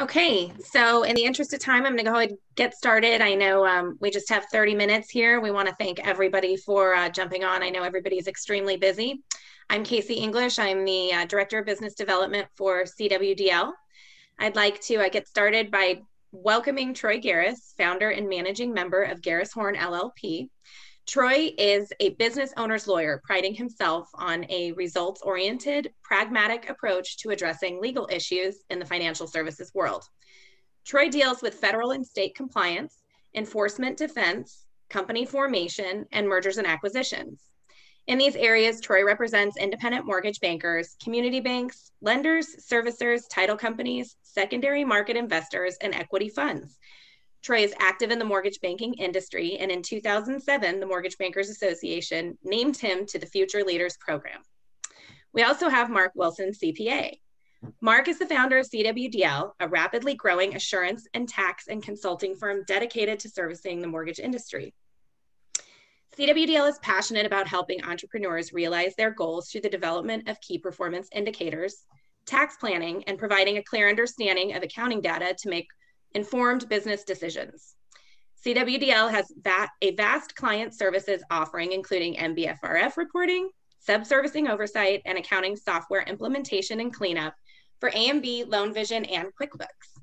Okay, so in the interest of time, I'm going to go ahead and get started. I know um, we just have 30 minutes here. We want to thank everybody for uh, jumping on. I know everybody's extremely busy. I'm Casey English. I'm the uh, Director of Business Development for CWDL. I'd like to uh, get started by welcoming Troy Garris, founder and managing member of Garris Horn LLP. Troy is a business owner's lawyer, priding himself on a results oriented, pragmatic approach to addressing legal issues in the financial services world. Troy deals with federal and state compliance, enforcement defense, company formation, and mergers and acquisitions. In these areas, Troy represents independent mortgage bankers, community banks, lenders, servicers, title companies, secondary market investors, and equity funds Troy is active in the mortgage banking industry, and in 2007, the Mortgage Bankers Association named him to the Future Leaders Program. We also have Mark Wilson, CPA. Mark is the founder of CWDL, a rapidly growing assurance and tax and consulting firm dedicated to servicing the mortgage industry. CWDL is passionate about helping entrepreneurs realize their goals through the development of key performance indicators, tax planning, and providing a clear understanding of accounting data to make informed business decisions. CWDL has va a vast client services offering, including MBFRF reporting, subservicing oversight, and accounting software implementation and cleanup for AMB, LoanVision, and QuickBooks.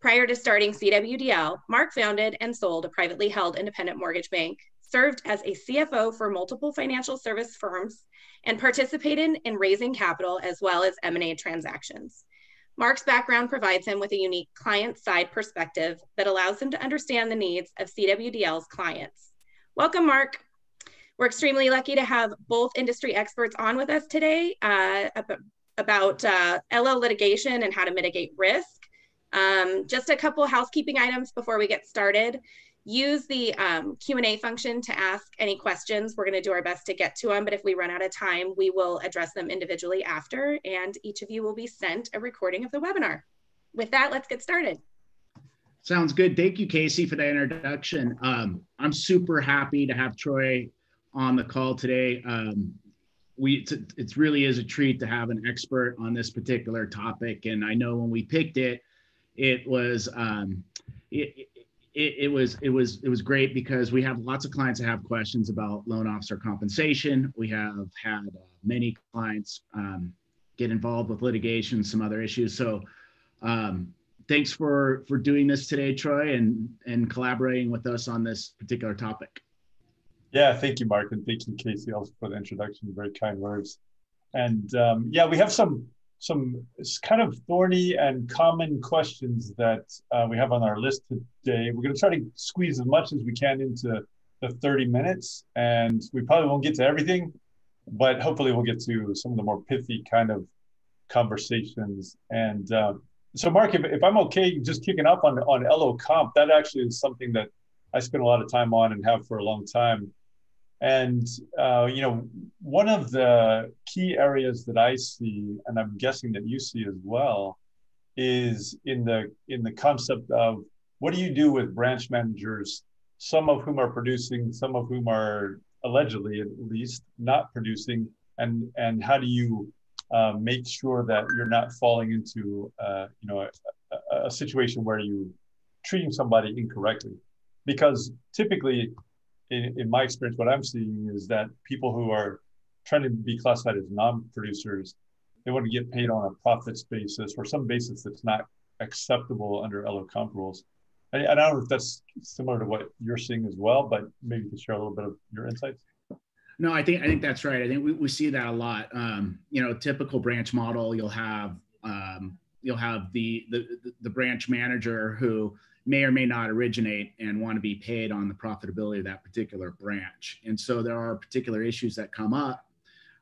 Prior to starting CWDL, Mark founded and sold a privately held independent mortgage bank, served as a CFO for multiple financial service firms, and participated in raising capital as well as M&A transactions. Mark's background provides him with a unique client side perspective that allows him to understand the needs of CWDL's clients. Welcome, Mark. We're extremely lucky to have both industry experts on with us today uh, about uh, LO litigation and how to mitigate risk. Um, just a couple housekeeping items before we get started use the um, Q&A function to ask any questions. We're going to do our best to get to them, but if we run out of time, we will address them individually after, and each of you will be sent a recording of the webinar. With that, let's get started. Sounds good. Thank you, Casey, for the introduction. Um, I'm super happy to have Troy on the call today. Um, we it really is a treat to have an expert on this particular topic, and I know when we picked it, it was um, it, it, it, was it was it was great because we have lots of clients that have questions about loan officer compensation. We have had uh, many clients um, get involved with litigation, some other issues. So um, thanks for for doing this today, Troy, and and collaborating with us on this particular topic. Yeah, thank you, Mark, and thank you, Casey, also for the introduction. Very kind words. And um, yeah, we have some some kind of thorny and common questions that uh, we have on our list today. We're going to try to squeeze as much as we can into the 30 minutes, and we probably won't get to everything, but hopefully we'll get to some of the more pithy kind of conversations. And uh, so, Mark, if, if I'm okay, just kicking up on on LO comp, that actually is something that I spend a lot of time on and have for a long time. And uh, you know, one of the key areas that I see, and I'm guessing that you see as well, is in the in the concept of what do you do with branch managers, some of whom are producing, some of whom are allegedly at least not producing, and and how do you uh, make sure that you're not falling into uh, you know a, a situation where you treating somebody incorrectly, because typically in, in my experience, what I'm seeing is that people who are trying to be classified as non-producers, they want to get paid on a profits basis or some basis that's not acceptable under LO comp rules. And I don't know if that's similar to what you're seeing as well, but maybe you can share a little bit of your insights. No, I think I think that's right. I think we, we see that a lot. Um, you know, typical branch model, you'll have um, you'll have the, the the branch manager who may or may not originate and want to be paid on the profitability of that particular branch. And so there are particular issues that come up.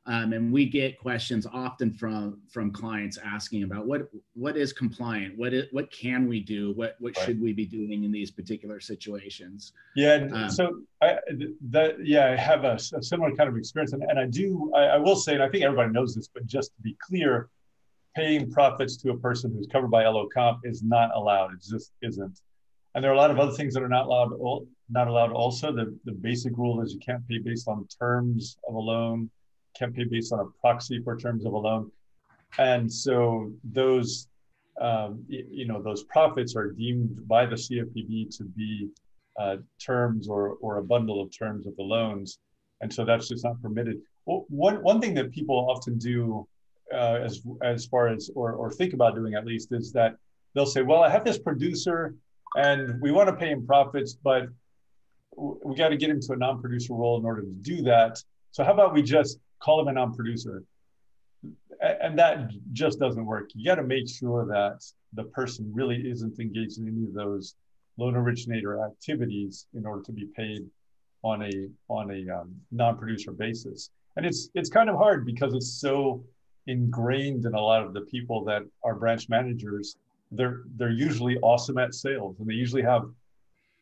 Um, and we get questions often from from clients asking about what what is compliant, what is what can we do, what what right. should we be doing in these particular situations. Yeah, um, so I that yeah, I have a, a, similar kind of experience, and, and I do I, I will say, and I think everybody knows this, but just to be clear, paying profits to a person who's covered by LO comp is not allowed. It just isn't. And there are a lot of other things that are not allowed. Not allowed. Also, the the basic rule is you can't pay based on terms of a loan, can't pay based on a proxy for terms of a loan, and so those um, you, know, those profits are deemed by the CFPB to be uh, terms or, or a bundle of terms of the loans. And so that's just not permitted. Well, one, one thing that people often do uh, as, as far as, or, or think about doing at least, is that they'll say, well, I have this producer and we want to pay him profits, but we got to get him to a non-producer role in order to do that. So how about we just call him a non-producer? And that just doesn't work. You got to make sure that the person really isn't engaged in any of those loan originator activities in order to be paid on a on a um, non-producer basis. And it's it's kind of hard because it's so ingrained in a lot of the people that are branch managers. They're they're usually awesome at sales, and they usually have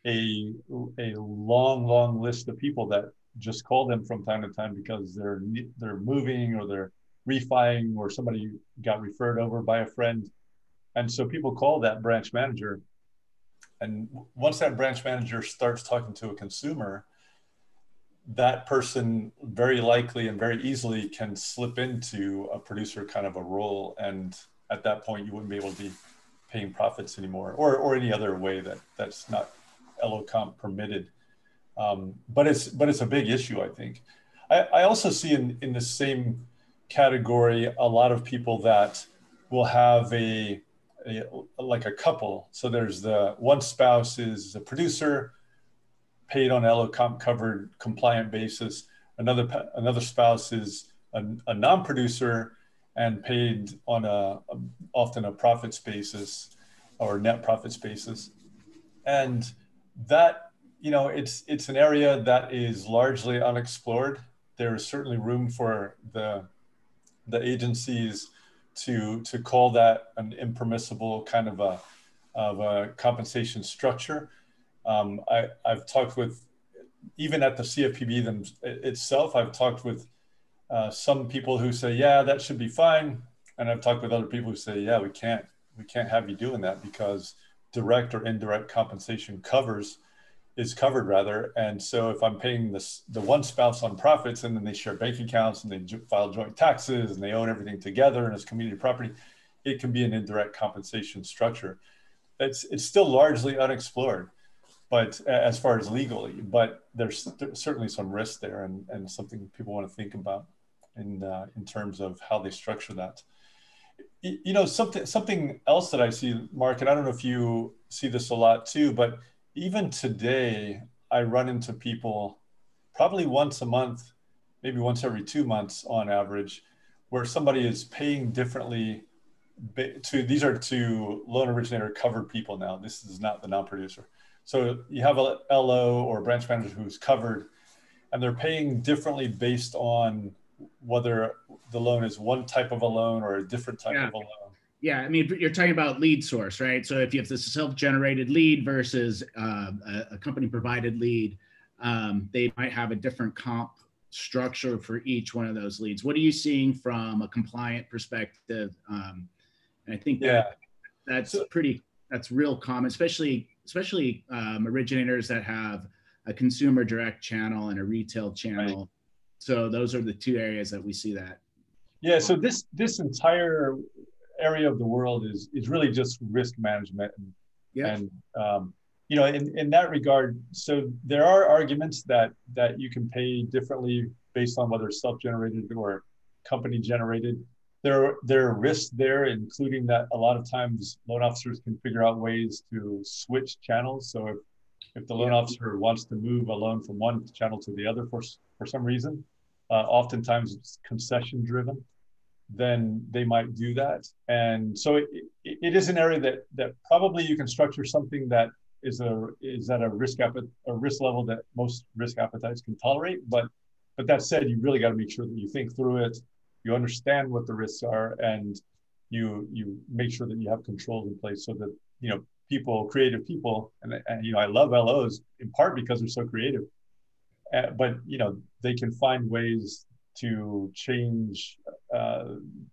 a a long long list of people that just call them from time to time because they're they're moving or they're refining or somebody got referred over by a friend. And so people call that branch manager. And once that branch manager starts talking to a consumer that person very likely and very easily can slip into a producer kind of a role. And at that point you wouldn't be able to be paying profits anymore or, or any other way that that's not LO comp permitted. Um, but it's but it's a big issue, I think. I, I also see in, in the same category a lot of people that will have a, a like a couple. So there's the one spouse is a producer, paid on LO comp covered compliant basis. Another another spouse is a, a non-producer and paid on a, a often a profits basis or net profits basis. And that you know it's it's an area that is largely unexplored there is certainly room for the the agencies to to call that an impermissible kind of a of a compensation structure um, I, I've talked with even at the CFPB them, itself I've talked with uh, some people who say yeah that should be fine and I've talked with other people who say yeah we can't we can't have you doing that because direct or indirect compensation covers is covered rather. And so if I'm paying this the one spouse on profits and then they share bank accounts and they file joint taxes and they own everything together and it's community property, it can be an indirect compensation structure. It's it's still largely unexplored, but as far as legally, but there's, certainly some risk there and, and something people want to think about in uh, in terms of how they structure that you know something something else that I see, Mark, and I don't know if you see this a lot too, but even today I run into people probably once a month, maybe once every two months on average, where somebody is paying differently to these are to loan originator covered people now. This is not the non-producer. So you have a LO or branch manager who's covered and they're paying differently based on whether the loan is one type of a loan or a different type yeah. of a loan. Yeah, I mean, you're talking about lead source, right? So if you have this self-generated lead versus uh, a, a company-provided lead, um, they might have a different comp structure for each one of those leads. What are you seeing from a compliant perspective? Um, and I think that that's so, pretty that's real common, especially especially um, originators that have a consumer direct channel and a retail channel. Right so those are the two areas that we see that. Yeah. So this this entire area of the world is is really just risk management and, yeah. and um, you know in, in that regard so there are arguments that that you can pay differently based on whether self-generated or company generated there there are risks there including that a lot of times loan officers can figure out ways to switch channels so if if the loan yeah. officer wants to move a loan from one channel to the other for for some reason uh, oftentimes it's concession driven, then they might do that. And so it, it is an area that that probably you can structure something that is a is at a risk appetite a risk level that most risk appetites can tolerate. But but that said, you really got to make sure that you think through it, you understand what the risks are, and you you make sure that you have controls in place so that you know people, creative people, and, and you know I love LOs in part because they're so creative uh, but you know they can find ways to change, uh,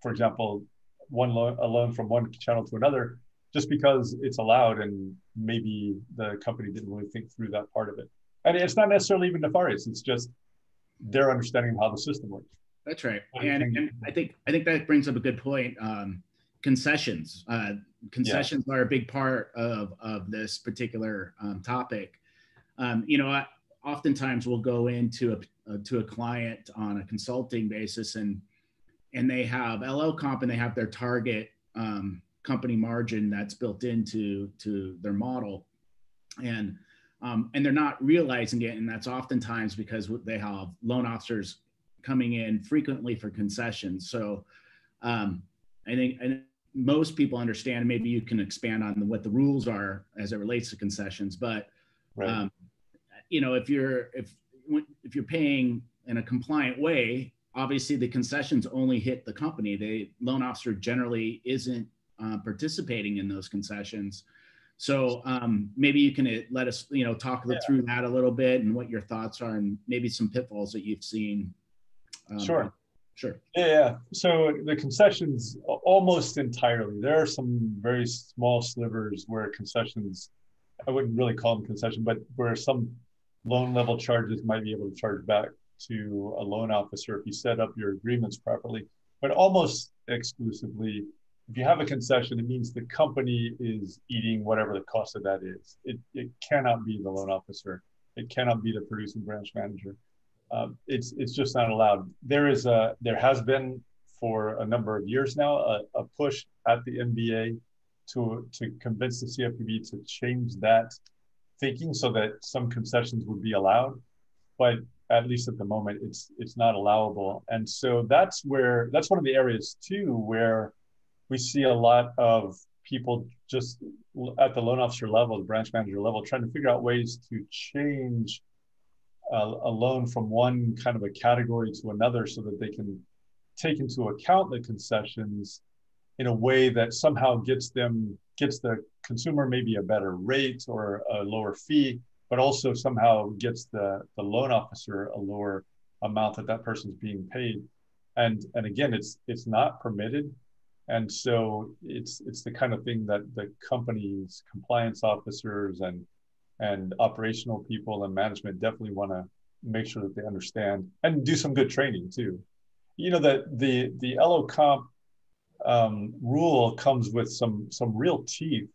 for example, one loan a loan from one channel to another, just because it's allowed, and maybe the company didn't really think through that part of it. And it's not necessarily even nefarious; it's just their understanding of how the system works. That's right, and, and I think I think that brings up a good point. Um, concessions. Uh, concessions yeah. are a big part of of this particular um, topic. Um, you know, I, oftentimes we'll go into a, uh, to a client on a consulting basis and and they have LO comp and they have their target um, company margin that's built into to their model. And um, and they're not realizing it. And that's oftentimes because they have loan officers coming in frequently for concessions. So um, i think and most people understand maybe you can expand on what the rules are as it relates to concessions but right. um, you know if you're if if you're paying in a compliant way obviously the concessions only hit the company. The loan officer generally isn't uh, participating in those concessions. So um, maybe you can uh, let us you know talk yeah. through that a little bit and what your thoughts are and maybe some pitfalls that you've seen. Um, sure. sure. Yeah, yeah. So the concessions almost entirely there are some very small slivers where concessions i wouldn't really call them concession but where some loan level charges might be able to charge back to a loan officer if you set up your agreements properly. But almost exclusively, if you have a concession, it means the company is eating whatever the cost of that is. It, it cannot be the loan officer. It cannot be the producing branch manager. Um, it's it's just not allowed. There is a there has been for a number of years now a, a push at the MBA to to convince the CFPB to change that thinking so that some concessions would be allowed. But at least at the moment, it's it's not allowable. And so that's where that's one of the areas too where we see a lot of people just at the loan officer level, the branch manager level, trying to figure out ways to change a, a loan from one kind of a category to another so that they can take into account the concessions in a way that somehow gets them gets the consumer maybe a better rate or a lower fee but also somehow gets the, the loan officer a lower amount that that person's being paid. And, and again, it's, it's not permitted. And so it's, it's the kind of thing that the company's compliance officers and, and operational people and management definitely want to make sure that they understand and do some good training too. You know, that the, the LO comp um, rule comes with some, some real teeth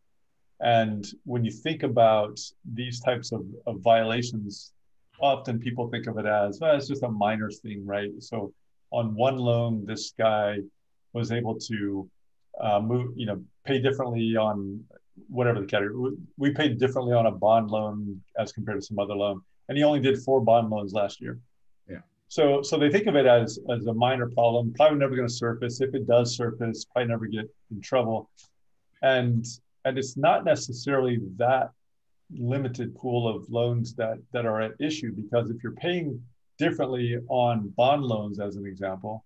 and when you think about these types of, of violations, often people think of it as well, it's just a minor thing, right? So on one loan, this guy was able to uh, move, you know, pay differently on whatever the category. We paid differently on a bond loan as compared to some other loan, and he only did four bond loans last year. So, so they think of it as as a minor problem, probably never going to surface. If it does surface, probably never get in trouble. And and it's not necessarily that limited pool of loans that that are at issue because if you're paying differently on bond loans as an example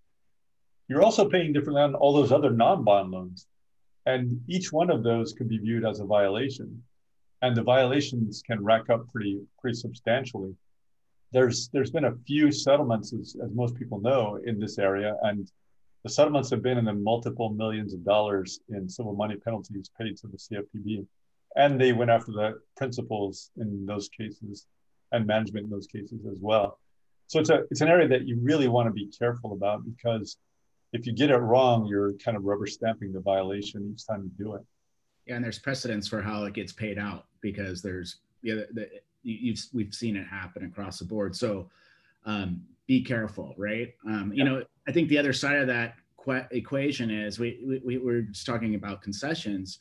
you're also paying differently on all those other non-bond loans and each one of those could be viewed as a violation and the violations can rack up pretty pretty substantially there's there's been a few settlements as, as most people know in this area and the settlements have been in the multiple millions of dollars in civil money penalties paid to the CFPB. And they went after the principals in those cases and management in those cases as well. So it's a it's an area that you really want to be careful about because if you get it wrong, you're kind of rubber stamping the violation each time you do it. Yeah, and there's precedence for how it gets paid out because there's yeah, the, the, you've we've seen it happen across the board. So um, be careful, right? Um, you yeah. know, I think the other side of that qu- equation is we, we, we were just talking about concessions.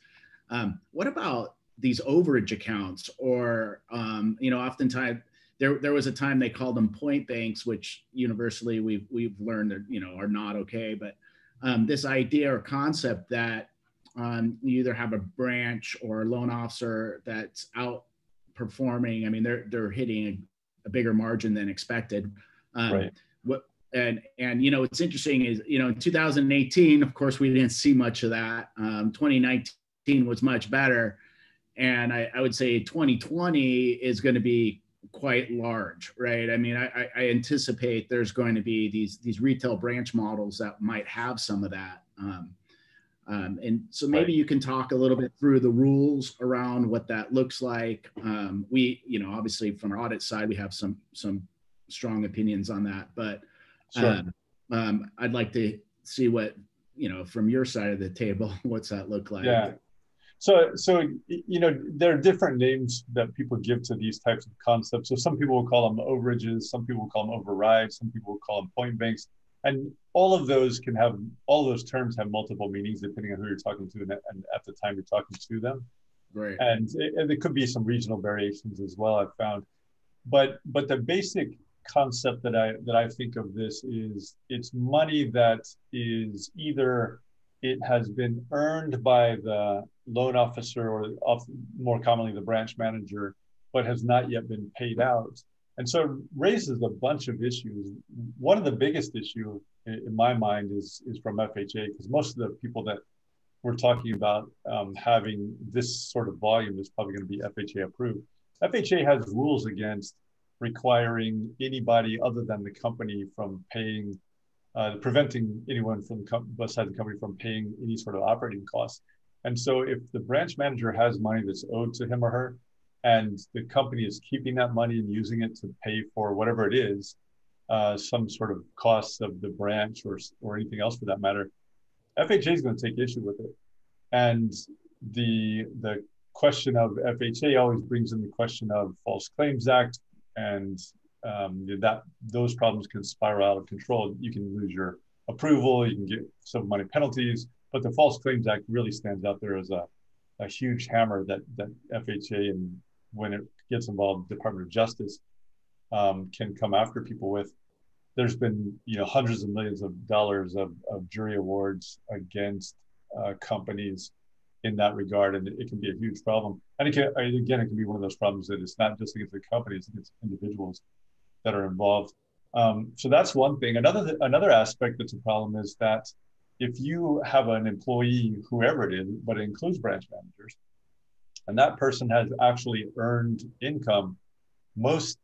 Um, what about these overage accounts or, um, you know, oftentimes there, there was a time they called them point banks, which universally we've, we've learned that, you know, are not okay. But um, this idea or concept that um, you either have a branch or a loan officer that's outperforming, I mean, they're, they're hitting a, a bigger margin than expected. Um, right. What and and you know what's interesting is you know in 2018, of course, we didn't see much of that. Um, 2019 was much better, and I, I would say 2020 is going to be quite large, right? I mean, I, I, anticipate there's going to be these these retail branch models that might have some of that. Um, um, and so maybe right. you can talk a little bit through the rules around what that looks like. Um, we, you know, obviously from our audit side, we have some some strong opinions on that, but sure. um, um, I'd like to see what you know, from your side of the table, what's that look like? Yeah. So, so you know, there are different names that people give to these types of concepts. So, some people will call them overages, some people will call them overrides, some people will call them point banks, and all of those can have all those terms have multiple meanings depending on who you're talking to and, and at the time you're talking to them. Right. And, it, and there could be some regional variations as well. I've found, but but the basic concept that I that I think of this is it's money that is either it has been earned by the loan officer or more commonly the branch manager, but has not yet been paid out. And so it raises a bunch of issues. One of the biggest issue in my mind is, is from FHA, because most of the people that we're talking about um, having this sort of volume is probably going to be FHA approved. FHA has rules against requiring anybody other than the company from paying, uh, preventing anyone from besides the company from paying any sort of operating costs. And so if the branch manager has money that's owed to him or her, and the company is keeping that money and using it to pay for whatever it is, uh, some sort of costs of the branch or, or anything else for that matter, FHA is going to take issue with it. And the, the question of FHA always brings in the question of False Claims Act, and um, that those problems can spiral out of control. You can lose your approval, you can get some money penalties, but the False Claims Act really stands out there as a, a huge hammer that that FHA and when it gets involved, Department of Justice um, can come after people with. There's been you know hundreds of millions of dollars of, of jury awards against uh, companies in that regard, and it can be a huge problem. And it can, again, it can be one of those problems that it's not just against the companies; it's individuals that are involved. Um, so that's one thing. Another another aspect that's a problem is that if you have an employee, whoever it is, but it includes branch managers, and that person has actually earned income, most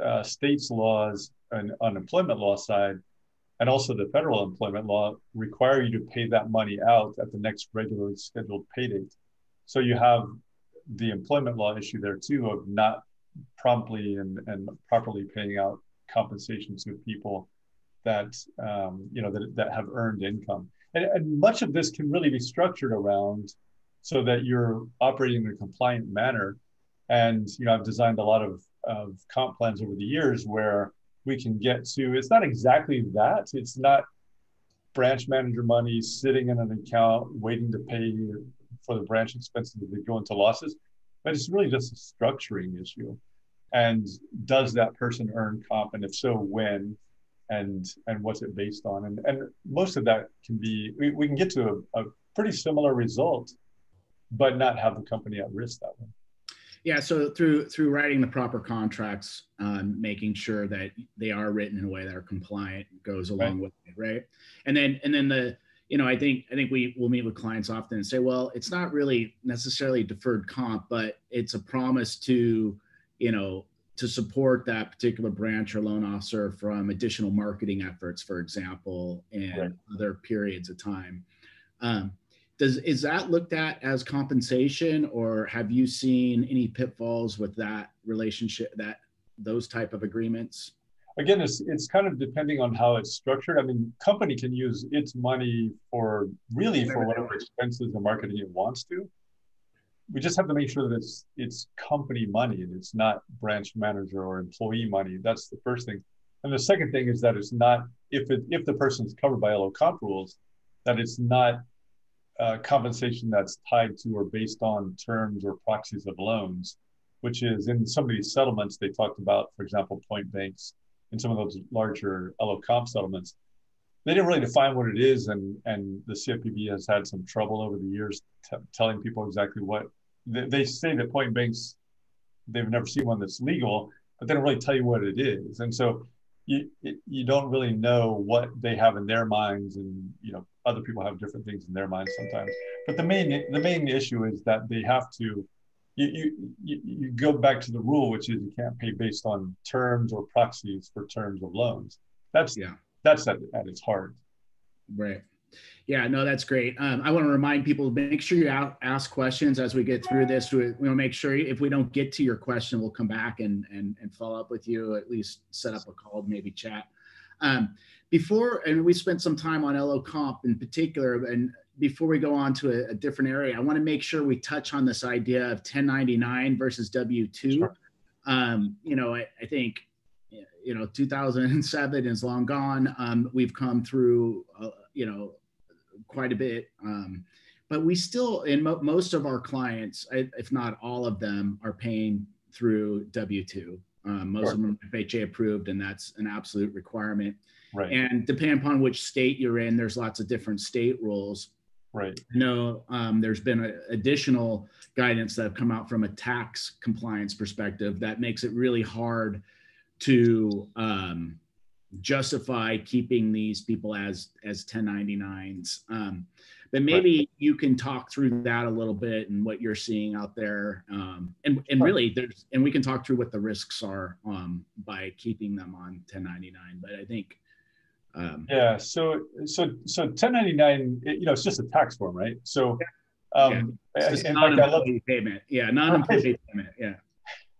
uh, states' laws and unemployment law side, and also the federal employment law require you to pay that money out at the next regularly scheduled pay date. So you have the employment law issue there too of not promptly and, and properly paying out compensation to people that um, you know that, that have earned income. And, and much of this can really be structured around so that you're operating in a compliant manner. And you know, I've designed a lot of, of comp plans over the years where we can get to. It's not exactly that. It's not branch manager money sitting in an account waiting to pay for the branch expenses that go into losses, but it's really just a structuring issue. And does that person earn comp, and if so, when? and and what's it based on and and most of that can be we, we can get to a, a pretty similar result but not have the company at risk that way. Yeah, so through through writing the proper contracts, um, making sure that they are written in a way that are compliant goes along right. with it, right? And then and then the you know I think I think we will meet with clients often and say, well, it's not really necessarily deferred comp, but it's a promise to you know to support that particular branch or loan officer from additional marketing efforts, for example, and right. other periods of time. Um, does is that looked at as compensation or have you seen any pitfalls with that relationship that those type of agreements? Again it's it's kind of depending on how it's structured. I mean company can use its money for really for whatever expenses and marketing it wants to. We just have to make sure that it's it's company money and it's not branch manager or employee money. That's the first thing. And the second thing is that it's not if it if the person is covered by LO comp rules that it's not compensation that's tied to or based on terms or proxies of loans, which is in some of these settlements they talked about, for example, point banks in some of those larger LO comp settlements. They didn't really define what it is, and and the CFPB has had some trouble over the years t- telling people exactly what they, they say that point banks they've never seen one that's legal, but they don't really tell you what it is, and so you you don't really know what they have in their minds, and you know other people have different things in their minds sometimes. But the main the main issue is that they have to you, you, you go back to the rule, which is you can't pay based on terms or proxies for terms of loans. That's yeah, that's at, at its heart. Right. Yeah, no, that's great. Um, I want to remind people make sure you ask questions as we get through this. We, we will make sure if we don't get to your question, we'll come back and, and, and follow up with you, at least set up a call, maybe chat. Um, before, and we spent some time on LO comp in particular, and before we go on to a, a different area, I want to make sure we touch on this idea of 1099 versus W2. Sure. Um, you know, I, I, think, you know, 2007 is long gone. Um, we've come through, uh, you know, quite a bit. Um, but we still, in mo- most of our clients, if not all of them, are paying through W2. Um, most sure. of them are FHA approved, and that's an absolute requirement. Right. And depending upon which state you're in, there's lots of different state rules. Right. No, um, there's been a, additional guidance that have come out from a tax compliance perspective that makes it really hard to um, justify keeping these people as as 1099s. Um, but maybe right. you can talk through that a little bit and what you're seeing out there, um, and and really there's and we can talk through what the risks are um, by keeping them on 1099. But I think um, yeah. So so so 1099, you know, it's just a tax form, right? So um, yeah. it's non-employee payment. Yeah, non-employee payment. Yeah.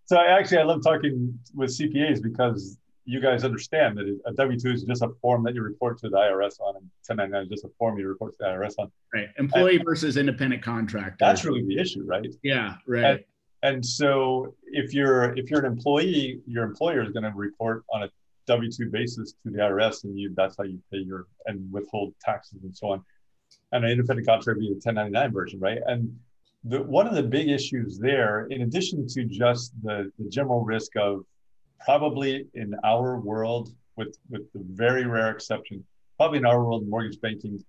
So actually, I love talking with CPAs because you guys understand that a W two is just a form that you report to the IRS on, and 1099 is just a form you report to the IRS on. Right. Employee and versus independent contractor. That's really the issue, right? Yeah. Right. And, and so if you're if you're an employee, your employer is going to report on a W two basis to the IRS, and you that's how you pay your and withhold taxes and so on. And an independent contractor be the 1099 version, right? And the, one of the big issues there, in addition to just the, the general risk of probably in our world, with with the very rare exception, probably in our world, mortgage banking,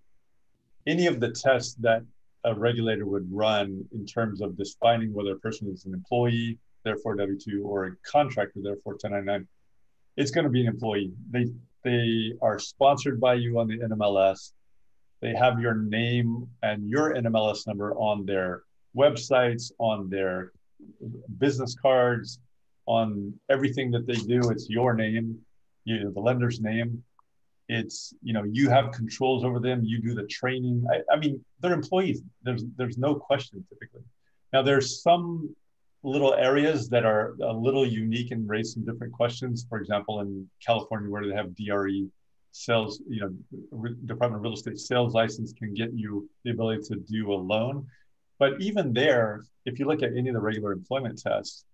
any of the tests that a regulator would run in terms of defining whether a person is an employee, therefore W two, or a contractor, therefore 1099 it's going to be an employee. They they are sponsored by you on the NMLS. They have your name and your NMLS number on their websites, on their business cards, on everything that they do. It's your name, you know, the lender's name. It's you know you have controls over them. You do the training. I, I mean, they're employees. There's there's no question typically. Now there's some little areas that are a little unique and raise some different questions. For example, in California, where they have DRE sales, you know, Department of Real Estate sales license can get you the ability to do a loan. But even there, if you look at any of the regular employment tests,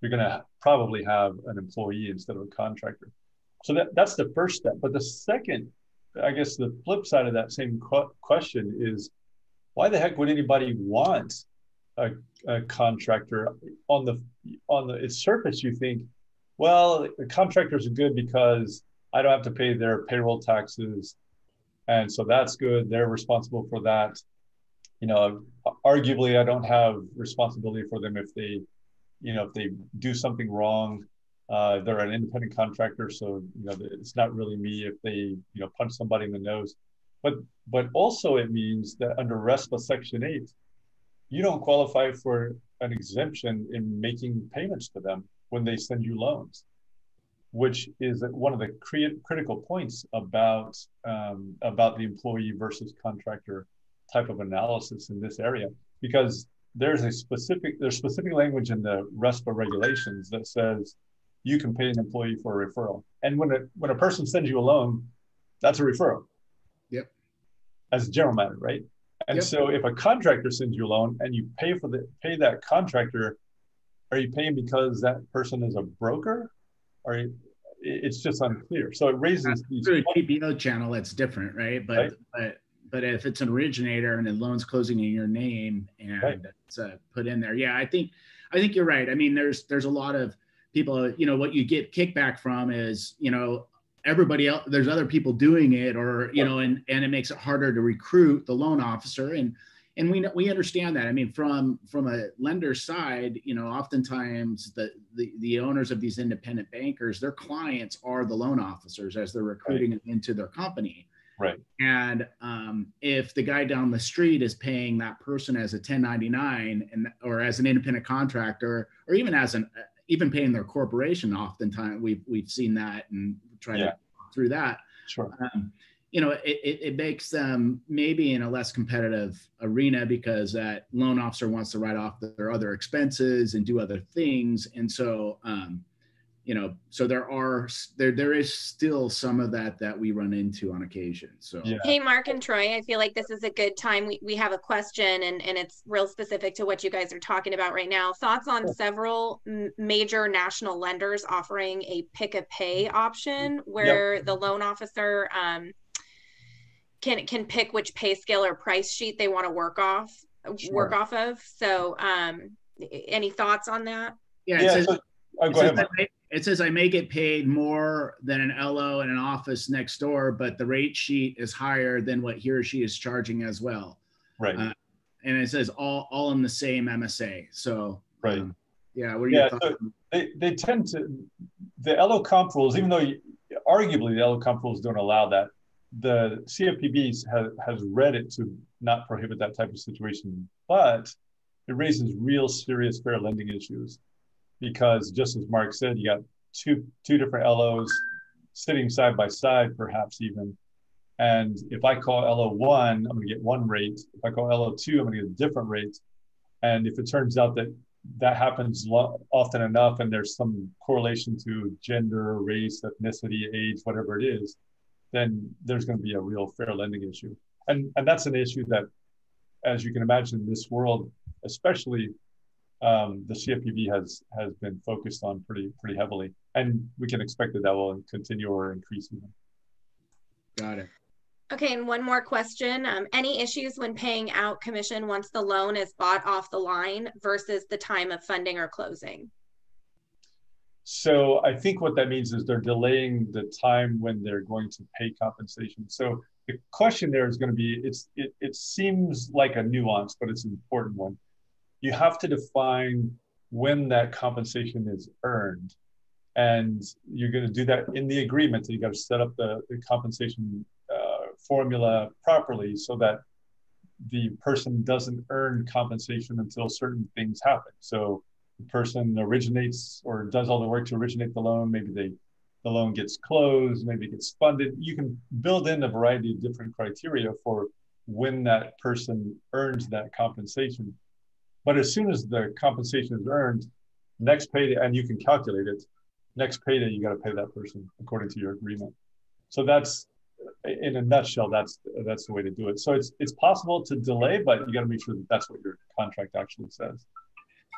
you're going to probably have an employee instead of a contractor. So that, that's the first step. But the second, I guess the flip side of that same question is why the heck would anybody want a, a contractor on the on the its surface you think well the contractors are good because i don't have to pay their payroll taxes. And so that's good. They're responsible for that. You know arguably i don't have responsibility for them if they you know if they do something wrong. Uh, they're an independent contractor so you know it's not really me if they you know punch somebody in the nose. But but also it means that under RESPA section 8 you don't qualify for an exemption in making payments to them when they send you loans, which is one of the cre- critical points about um, about the employee versus contractor type of analysis in this area, because there's a specific there's specific language in the RESPA regulations that says you can pay an employee for a referral, and when a when a person sends you a loan, that's a referral. Yep. As a general matter, right? And yep. so if a contractor sends you a loan and you pay for the pay that contractor, are you paying because that person is a broker? Or it's just unclear. So it raises these through a TPO channel, that's different, right? But right. but but if it's an originator and the loan's closing in your name and right. it's uh, put in there, yeah, I think I think you're right. I mean, there's there's a lot of people, you know, what you get kickback from is, you know, everybody else there's other people doing it or you know and and it makes it harder to recruit the loan officer. And and we we understand that. I mean from from a lender side you know oftentimes the the, the owners of these independent bankers their clients are the loan officers as they're recruiting right. into their company. Right. And um, if the guy down the street is paying that person as a 1099 and or as an independent contractor or even as an even paying their corporation oftentimes we've we've seen that and try yeah. to through that. Sure. Um, you know, it, it, it, makes them maybe in a less competitive arena because that loan officer wants to write off their other expenses and do other things. And so, um, you know, so there are there there is still some of that that we run into on occasion. So yeah. hey, Mark and Troy, I feel like this is a good time. We we have a question, and and it's real specific to what you guys are talking about right now. Thoughts on several major national lenders offering a pick a pay option, where yep. the loan officer um, can can pick which pay scale or price sheet they want to work off sure. work off of. So, um, any thoughts on that? Yeah, it, yeah, says, so, oh, it, says may, it, says, I may get paid more than an LO in an office next door, but the rate sheet is higher than what he or she is charging as well. Right. Uh, and it says all all in the same MSA. So right. Um, yeah. What are yeah, so they they tend to the LO comp rules, even though you, arguably the LO comp rules don't allow that. The CFPB has has read it to not prohibit that type of situation, but it raises real serious fair lending issues because just as Mark said, you got two two different LOs sitting side by side, perhaps even. And if I call LO one, I'm going to get one rate. If I call LO two, I'm going to get a different rate. And if it turns out that that happens lo- often enough, and there's some correlation to gender, race, ethnicity, age, whatever it is, then there's going to be a real fair lending issue. And and that's an issue that, as you can imagine, in this world, especially um, the CFPB has has been focused on pretty pretty heavily, and we can expect that that will continue or increase even. Got it. Okay, and one more question. Um, any issues when paying out commission once the loan is bought off the line versus the time of funding or closing? So I think what that means is they're delaying the time when they're going to pay compensation. So the question there is going to be it's it, it seems like a nuance, but it's an important one you have to define when that compensation is earned. And you're going to do that in the agreement. So you got to set up the, the compensation uh, formula properly so that the person doesn't earn compensation until certain things happen. So the person originates or does all the work to originate the loan. Maybe they the loan gets closed, maybe it gets funded. You can build in a variety of different criteria for when that person earns that compensation. But as soon as the compensation is earned, next payday, and you can calculate it, next payday you got to pay that person according to your agreement. So that's in a nutshell, that's that's the way to do it. So it's it's possible to delay, but you got to make sure that that's what your contract actually says.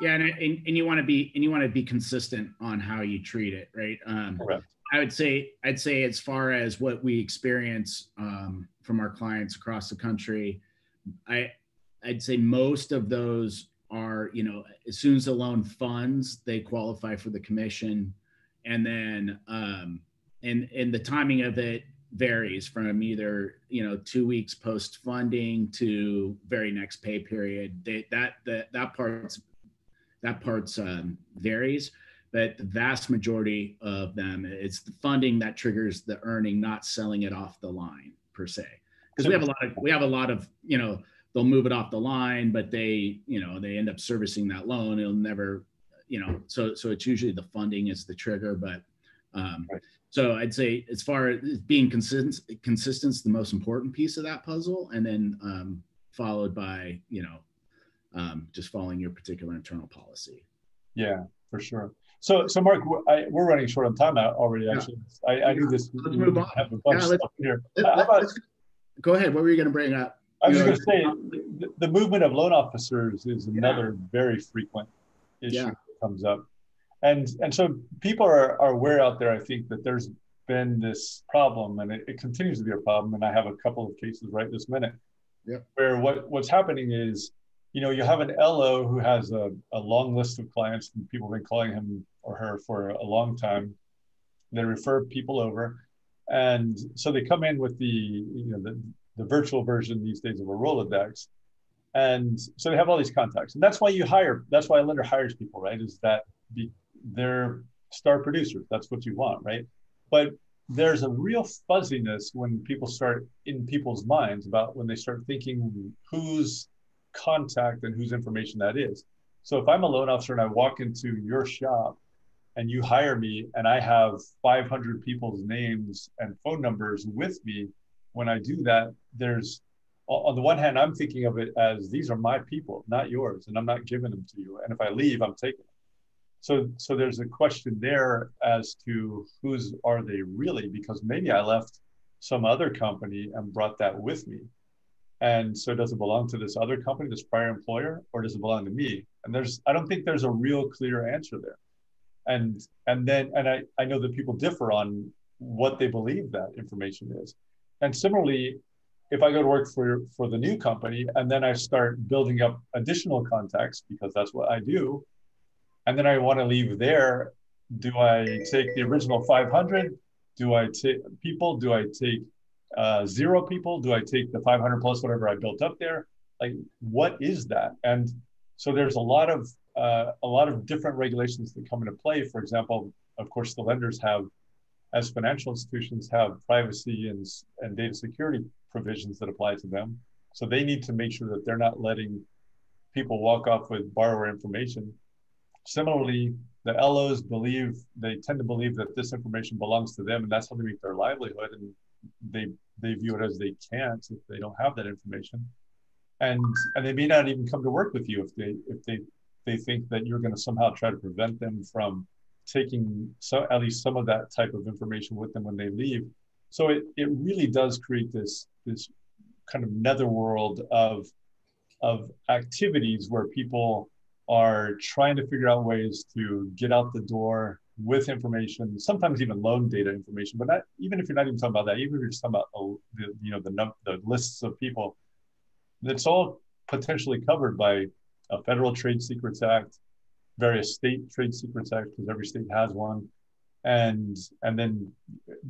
Yeah, and, and, and you want to be and you want to be consistent on how you treat it, right? Um, Correct. I would say I'd say as far as what we experience um, from our clients across the country, I I'd say most of those are, you know, as soon as the loan funds, they qualify for the commission. And then, um, and, and the timing of it varies from either, you know, two weeks post funding to very next pay period. They, that, that, that part's, that part's um, varies, but the vast majority of them, it's the funding that triggers the earning, not selling it off the line per se. Because we have a lot of, we have a lot of, you know, they'll move it off the line, but they, you know, they end up servicing that loan. It'll never, you know, so so it's usually the funding is the trigger. But um, right. so I'd say as far as being consistent, consistent's the most important piece of that puzzle, and then um, followed by you know um, just following your particular internal policy. Yeah, for sure. So, so Mark, I, we're running short on time already. Actually, yeah. I, I knew this. Let's move on. Have a bunch yeah, of stuff here. Let, about, go ahead. What were you going to bring up? I was going to say the, the, movement of loan officers is another yeah. very frequent issue yeah. that comes up, and and so people are, are aware out there. I think that there's been this problem, and it, it continues to be a problem. And I have a couple of cases right this minute, yeah. where what what's happening is, you know, you have an LO who has a, a long list of clients, and people have been calling him or her for a long time. They refer people over, and so they come in with the you know the the virtual version these days of a Rolodex. And so they have all these contacts. And that's why you hire, that's why a lender hires people, right? Is that be, they're star producers. That's what you want, right? But there's a real fuzziness when people start in people's minds about when they start thinking whose contact and whose information that is. So if I'm a loan officer and I walk into your shop and you hire me and I have 500 people's names and phone numbers with me, when I do that, there's on the one hand, I'm thinking of it as these are my people, not yours, and I'm not giving them to you. And if I leave, I'm taking them. so so there's a question there as to whose are they really? Because maybe i left some other company and brought that with me. And so does it belong to this other company this prior employer or does it belong to me? And there's i don't think there's a real clear answer there. And and then and i i know that people differ on what they believe that information is and similarly if i go to work for for the new company and then i start building up additional contacts because that's what i do and then I want to leave there. Do I take the original 500? Do I take people? Do I take uh, zero people? Do I take the 500 plus whatever I built up there? Like, what is that? And so there's a lot of uh, a lot of different regulations that come into play. For example, of course, the lenders have, as financial institutions, have privacy and and data security provisions that apply to them. So they need to make sure that they're not letting people walk off with borrower information Similarly, the LOs believe they tend to believe that this information belongs to them, and that's how they make their livelihood. And they they view it as they can't if they don't have that information, and and they may not even come to work with you if they if they they think that you're going to somehow try to prevent them from taking so at least some of that type of information with them when they leave. So it it really does create this this kind of netherworld of of activities where people are trying to figure out ways to get out the door with information, sometimes even loan data information, but not even if you're not even talking about that, even if you're just talking about uh, the, you know the num- the lists of people, that's all potentially covered by a federal Trade Secrets Act, various state Trade Secrets Act because every state has one, and and then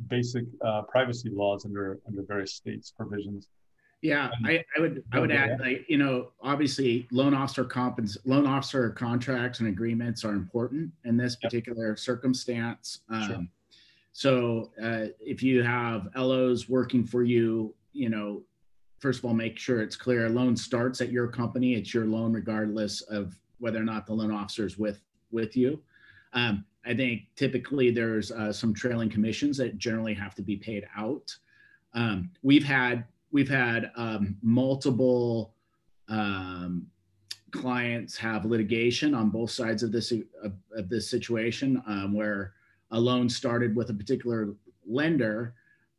basic uh, privacy laws under under various states provisions. Yeah, I, I would I would add like you know obviously loan officer compens loan officer contracts and agreements are important in this particular yep. circumstance. Um, sure. So uh, if you have LOs working for you, you know, first of all, make sure it's clear. A loan starts at your company; it's your loan regardless of whether or not the loan officer is with with you. Um, I think typically there's uh, some trailing commissions that generally have to be paid out. Um, we've had we've had um, multiple um, clients have litigation on both sides of this of, of this situation um, where a loan started with a particular lender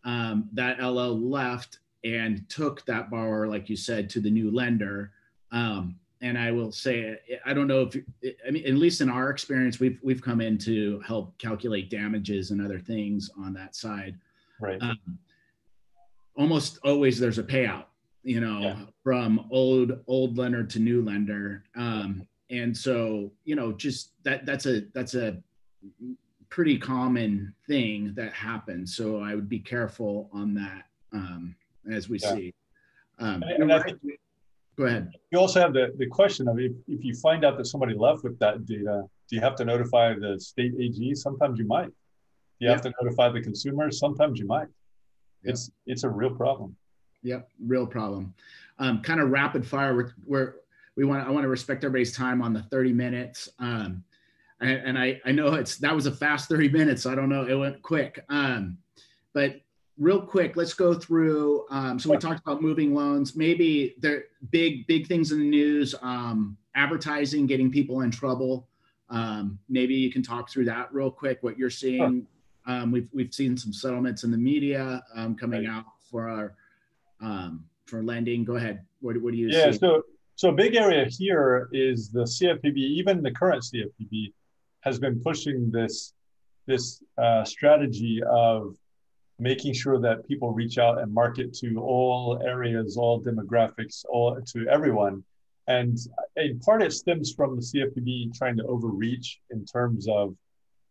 um, that LO left and took that borrower, like you said, to the new lender. Um, and I will say, I don't know if I mean, at least in our experience, we've we've come in to help calculate damages and other things on that side. Right. Um, almost always there's a payout you know yeah. from old old lender to new lender um, and so you know just that that's a that's a pretty common thing that happens so i would be careful on that um, as we yeah. see um, and, and think, go ahead you also have the, the question of if, if you find out that somebody left with that data do you have to notify the state ag sometimes you might Do you yeah. have to notify the consumer sometimes you might it's it's a real problem. Yep, real problem. Um, kind of rapid fire. Where we want I want to respect everybody's time on the 30 minutes. Um, and, and I I know it's that was a fast 30 minutes. So I don't know it went quick. Um, but real quick, let's go through. Um, so we talked about moving loans. Maybe there big big things in the news. Um, advertising, getting people in trouble. Um, maybe you can talk through that real quick. What you're seeing um, we've we've seen some settlements in the media um, coming right. out for our um, for lending. Go ahead. What, what do you yeah, see? so so a big area here is the CFPB. Even the current CFPB has been pushing this this uh, strategy of making sure that people reach out and market to all areas, all demographics, all to everyone. And in part, it stems from the CFPB trying to overreach in terms of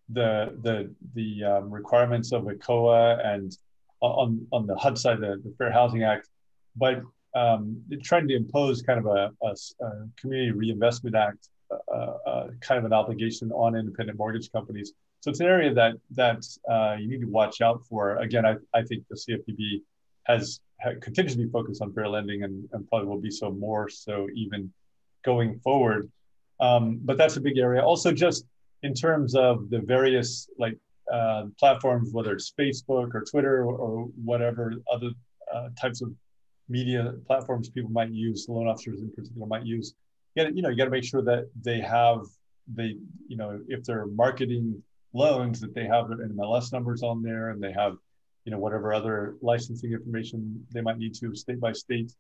the the the um, requirements of ECOA and on on the HUD side, the, the Fair Housing Act, but um, trying to impose kind of a, a, a Community Reinvestment Act, uh, uh, kind of an obligation on independent mortgage companies. So it's an area that that uh, you need to watch out for. Again, I, I think the CFPB has, has continues to be focused on fair lending and, and probably will be so more so even going forward. Um, but that's a big area. Also, just in terms of the various like uh, platforms, whether it's Facebook or Twitter or, or whatever other uh, types of media platforms people might use, loan officers in particular might use. You, gotta, you know, you got to make sure that they have they, you know, if they're marketing loans, that they have their NMLS numbers on there and they have, you know, whatever other licensing information they might need to state by state.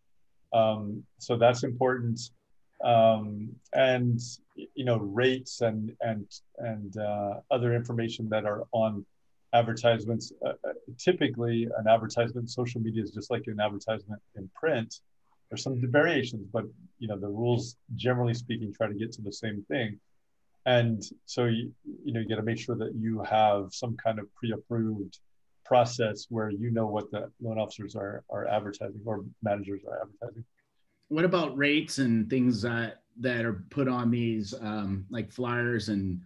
Um, so that's important. Um, and you know, rates and and and uh, other information that are on advertisements. Uh, uh typically, an advertisement social media is just like an advertisement in print. There's some variations, but you know, the rules, generally speaking, try to get to the same thing. And so you, you know, you got to make sure that you have some kind of pre-approved process where you know what the loan officers are are advertising or managers are advertising. What about rates and things that that are put on these um, like flyers and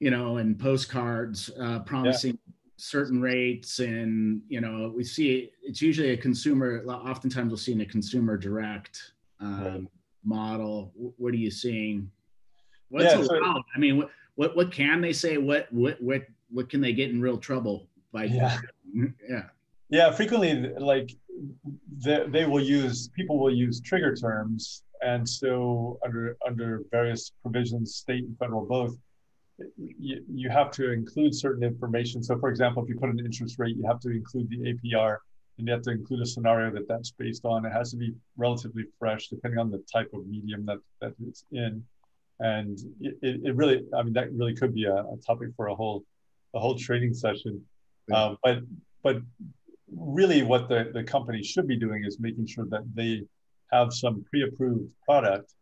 you know and postcards uh, promising yeah. certain rates and you know we see it's usually a consumer oftentimes we'll see in a consumer direct um, right. model what are you seeing what's yeah, allowed so, i mean what, what what can they say? What what what what can they get in real trouble by yeah. Mm-hmm, yeah. Yeah frequently like they, they will use people will use trigger terms and so under under various provisions state and federal both you, you have to include certain information. So for example if you put an interest rate you have to include the apr and you have to include a scenario that that's based on. It has to be relatively fresh depending on the type of medium that that it's in and it, it really i mean that really could be a, a topic for a whole a whole training session. Um, but but really what the, the company should be doing is making sure that they have some pre-approved product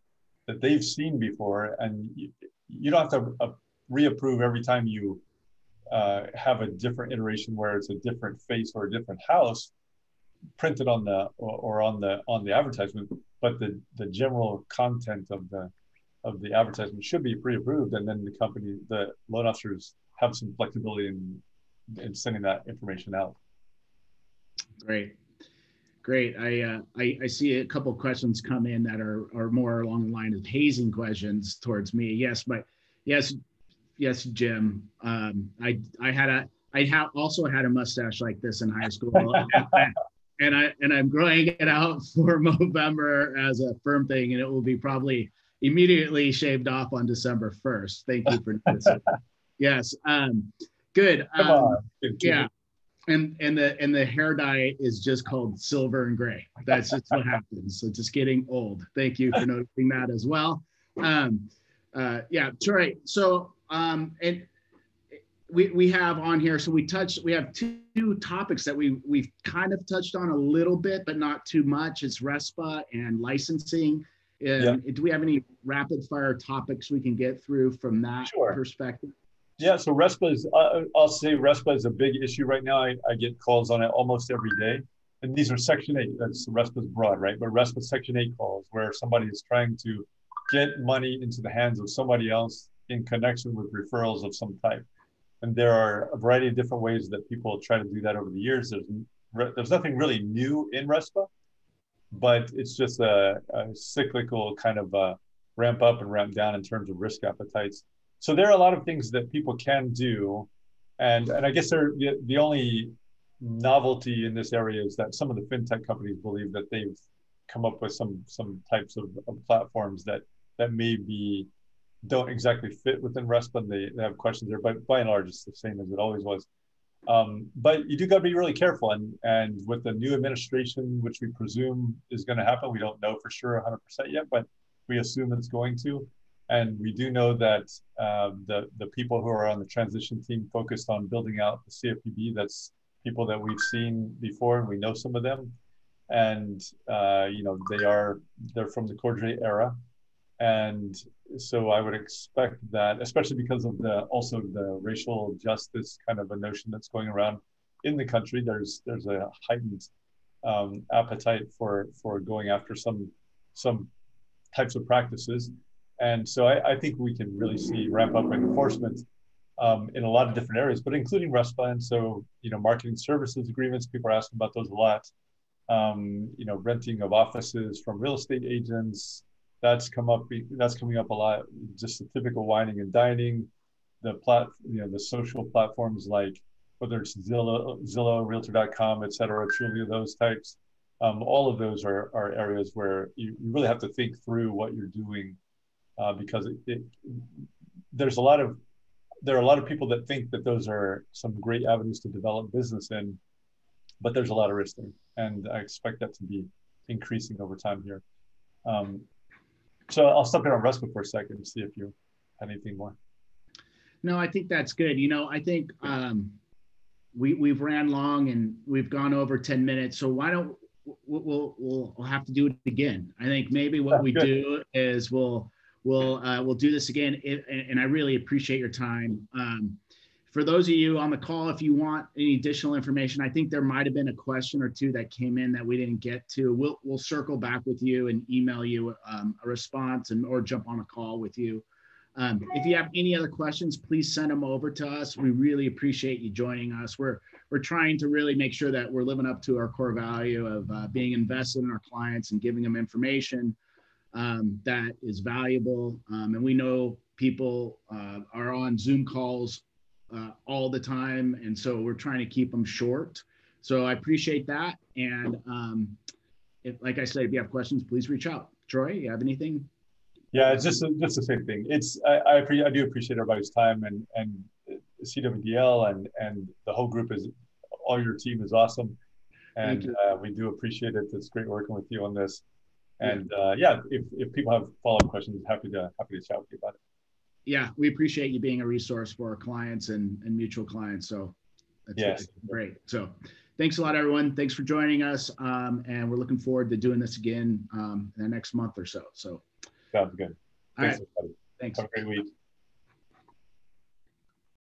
that they've seen before. And you, you don't have to uh, reapprove every time you uh, have a different iteration where it's a different face or a different house printed on the or, or on the on the advertisement. But the the general content of the of the advertisement should be pre-approved and then the company the loan officers have some flexibility in in sending that information out Great. Great. I, uh, I, I see a couple questions come in that are are more along the line of hazing questions towards me. Yes, but yes, yes, Jim. Um, I I had a I have also had a mustache like this in high school, and I and I'm growing it out for November as a firm thing, and it will be probably immediately shaved off on December 1st. Thank you for noticing. yes. Um, good. Um, yeah and and the and the hair dye is just called silver and gray. That's just what happens. So just getting old. Thank you for noticing that as well. Um, uh, yeah, Troy. So um, and we we have on here. So we touched. We have two, two topics that we we've kind of touched on a little bit, but not too much. It's RESPA and licensing. Yeah. Do we have any rapid fire topics we can get through from that sure. perspective? Yeah, so RESPA is, uh, I'll say RESPA is a big issue right now. I, I get calls on it almost every day. And these are Section 8, that's RESPA is broad, right? But RESPA Section 8 calls where somebody is trying to get money into the hands of somebody else in connection with referrals of some type. And there are a variety of different ways that people try to do that over the years. There's, there's nothing really new in RESPA, but it's just a, a cyclical kind of ramp up and ramp down in terms of risk appetites. So there are a lot of things that people can do. And and i guess they're the, only novelty in this area is that some of the fintech companies believe that they've come up with some some types of, of platforms that that maybe don't exactly fit within RESPA and they, they have questions there, but by and large, it's the same as it always was. Um, but you do got to be really careful. And, and with the new administration, which we presume is going to happen, we don't know for sure 100% yet, but we assume it's going to. And we do know that um, the, the people who are on the transition team focused on building out the CFPB, that's people that we've seen before and we know some of them. And, uh, you know, they are, they're from the Cordray era. And so I would expect that, especially because of the, also the racial justice kind of a notion that's going around in the country, there's, there's a heightened um, appetite for, for going after some, some types of practices. And so I, I, think we can really see ramp up enforcement um, in a lot of different areas, but including RESPA. And so, you know, marketing services agreements, people are asking about those a lot. Um, you know, renting of offices from real estate agents, that's come up, that's coming up a lot. Just the typical wining and dining, the plat, you know, the social platforms like whether it's Zillow, Zillow, Realtor.com, et cetera, Trulia, those types. Um, all of those are, are areas where you, you really have to think through what you're doing uh, because it, it, there's a lot of there are a lot of people that think that those are some great avenues to develop business in, but there's a lot of risk there, and I expect that to be increasing over time here. Um, so I'll stop here on RESPA for a second and see if you have anything more. No, I think that's good. You know, I think um, we we've ran long and we've gone over 10 minutes. So why don't we'll we'll, we'll have to do it again. I think maybe what we do is we'll we'll uh, we'll do this again. It, and I really appreciate your time. Um, for those of you on the call, if you want any additional information, I think there might have been a question or two that came in that we didn't get to. We'll we'll circle back with you and email you um, a response and or jump on a call with you. Um, if you have any other questions, please send them over to us. We really appreciate you joining us. We're we're trying to really make sure that we're living up to our core value of uh, being invested in our clients and giving them information um, that is valuable. Um, and we know people uh, are on Zoom calls uh, all the time, and so we're trying to keep them short. So I appreciate that. And um, if, like I said, if you have questions, please reach out. Troy, you have anything? Yeah, it's just just the same thing. It's I I, pre- I do appreciate everybody's time and and CWDL and and the whole group is all your team is awesome, and uh, we do appreciate it. It's great working with you on this. And uh, yeah, if, if people have follow up questions, happy to happy to chat with you about it. Yeah, we appreciate you being a resource for our clients and, and mutual clients. So that's yes. great. So thanks a lot, everyone. Thanks for joining us. Um, and we're looking forward to doing this again um, in the next month or so. So Sounds good. All Thanks, right. Thanks. Have a great week.